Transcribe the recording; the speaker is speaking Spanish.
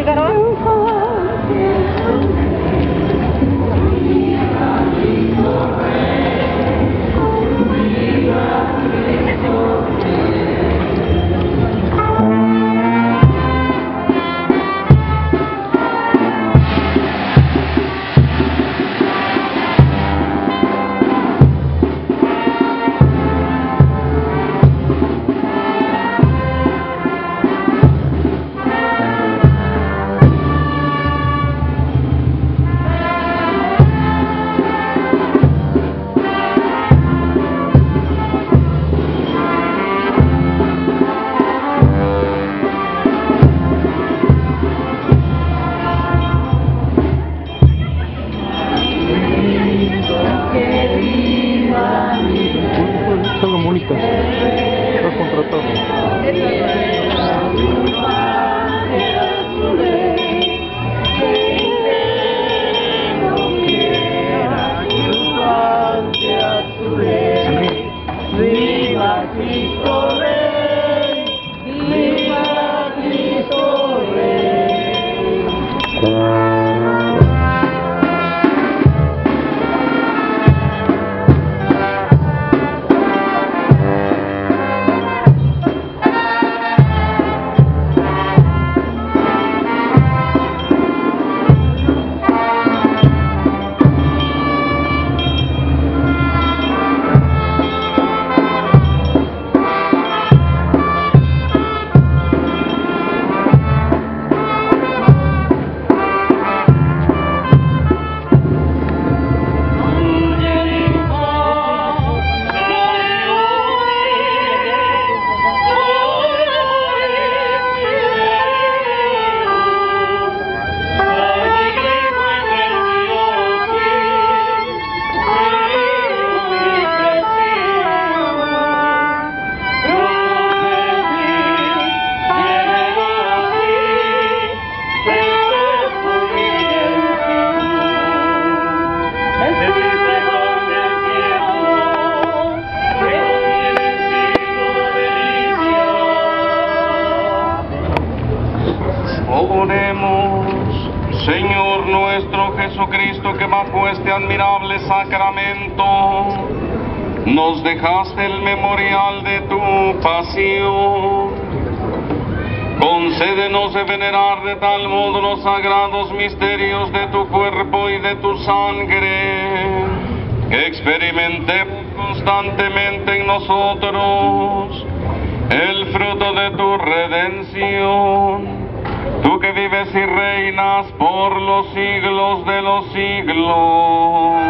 llegaron? Estás contratado. Oremos, Señor nuestro Jesucristo, que bajo este admirable sacramento nos dejaste el memorial de tu pasión. Concédenos de venerar de tal modo los sagrados misterios de tu cuerpo y de tu sangre, que experimentemos constantemente en nosotros el fruto de tu redención tú que vives y reinas por los siglos de los siglos.